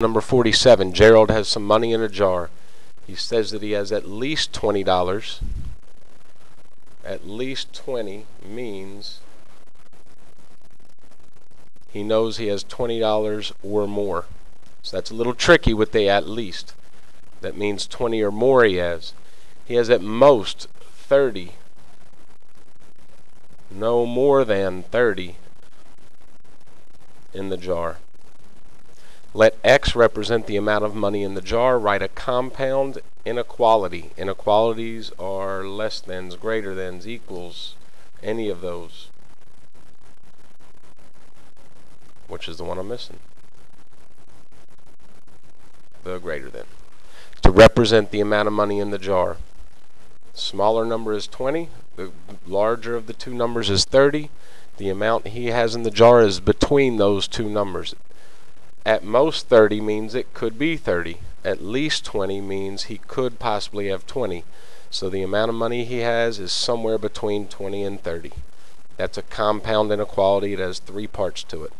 Number 47, Gerald has some money in a jar. He says that he has at least $20. At least 20 means he knows he has $20 or more. So that's a little tricky with the at least. That means 20 or more he has. He has at most 30. No more than 30 in the jar. Let x represent the amount of money in the jar. Write a compound inequality. Inequalities are less thans, greater thans, equals, any of those. Which is the one I'm missing? The greater than. To represent the amount of money in the jar. Smaller number is 20. The larger of the two numbers is 30. The amount he has in the jar is between those two numbers. At most 30 means it could be 30. At least 20 means he could possibly have 20. So the amount of money he has is somewhere between 20 and 30. That's a compound inequality. It has three parts to it.